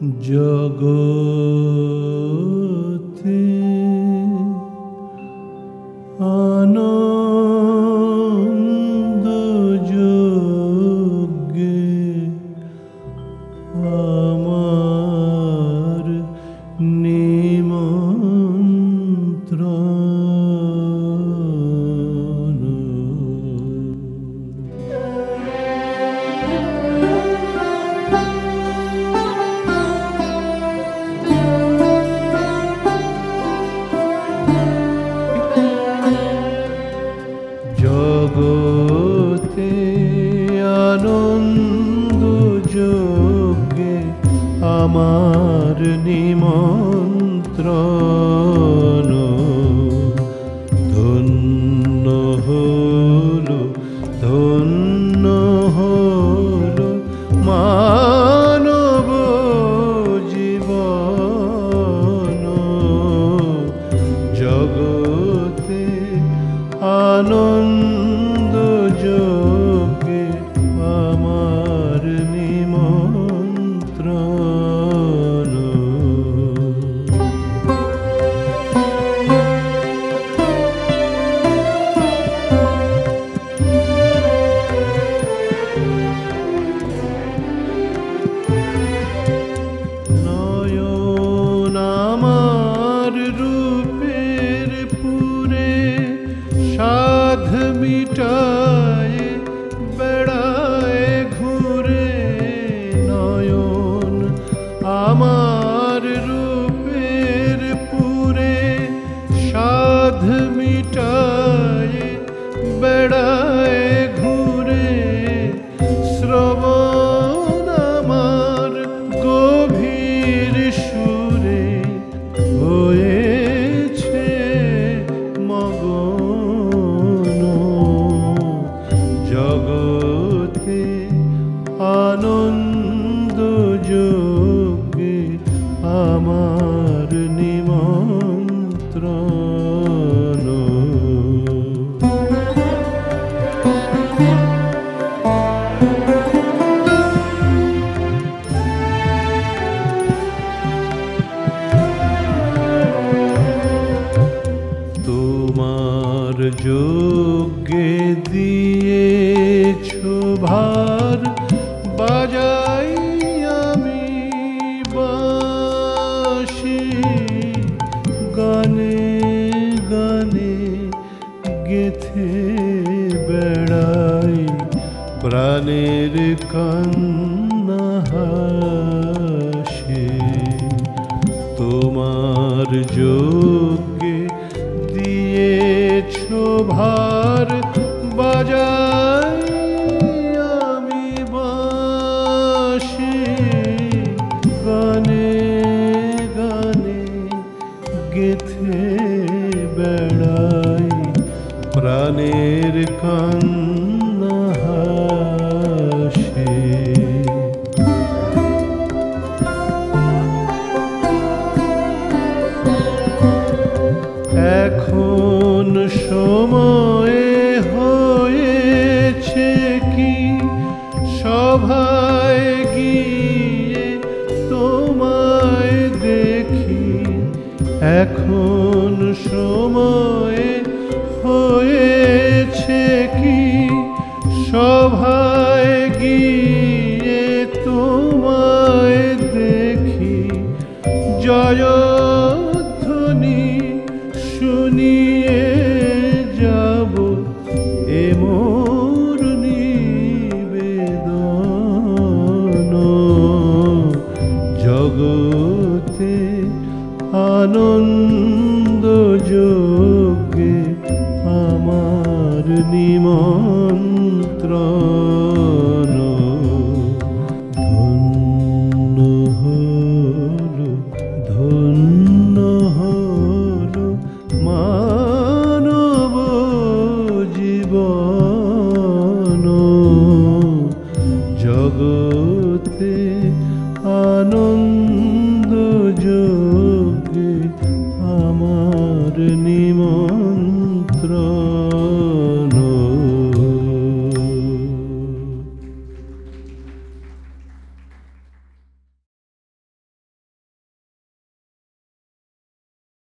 জগতে আমার নিমন্ত্রণ me যোগ্যে দিয়েছ ভার, বাজাই আমি বাসি গানে গানে গেথে বেড়াই প্রাণের কান্না হাসে। তোমার যোগ্যে দিয়েছ ভার বাজাই আমি বাসি গানে গানে গেথে এখন সময় হয়েছে কি? সভায় গিয়ে তোমায় দেখি। জয়ধ্বনি শুনিয়ে যাব এ মোর নিবেদন। জগতে আনন্দ যোগে আমার নিমন্ত্র জগতে আনন্দ